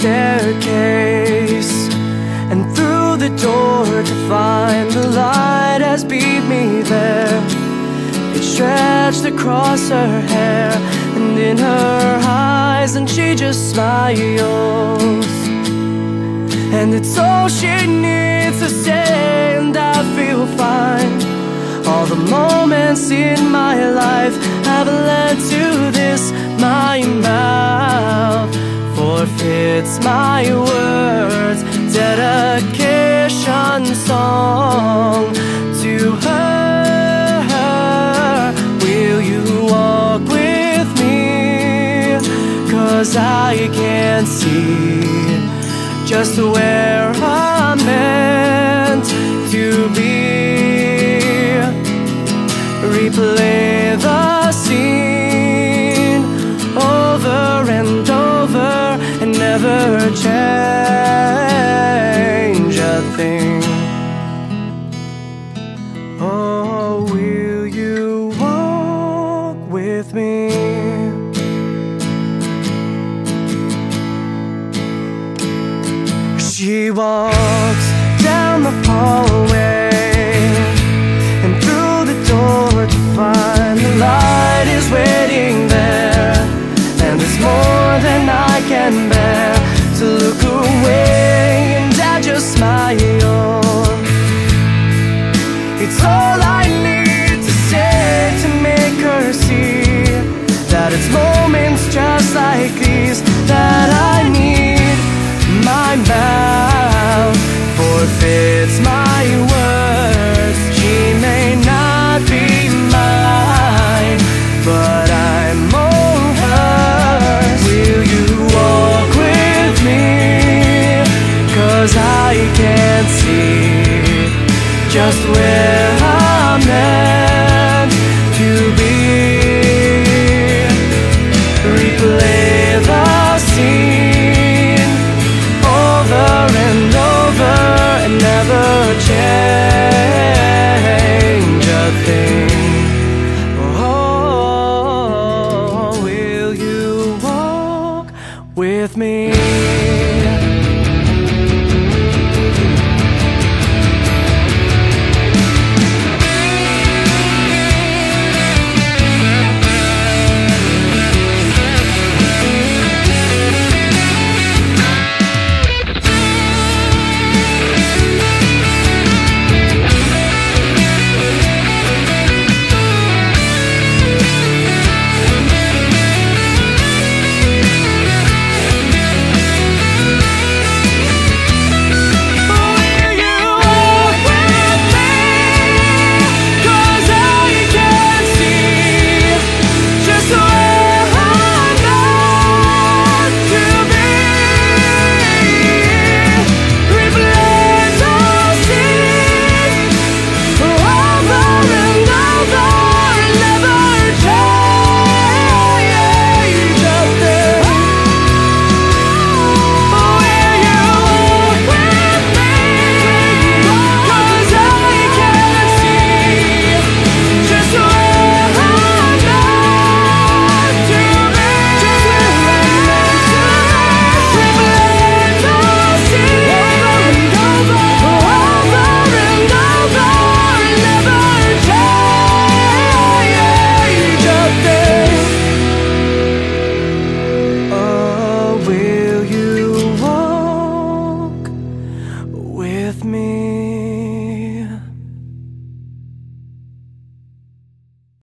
staircase and through the door to find the light has beat me there. It stretched across her hair and in her eyes, and she just smiles. And it's all she needs to say, and I feel fine. All the moments in my life have led to this. My mouth forfeits my words. Dedication song to her. Will you walk with me? Cause I can't see just where She walks down the hallway and through the door to find the light is waiting there. And it's more than I can bear to look away and I just smile. It's all I need to say to make her see that it's moments just like these Cause I can't see just where I'm be.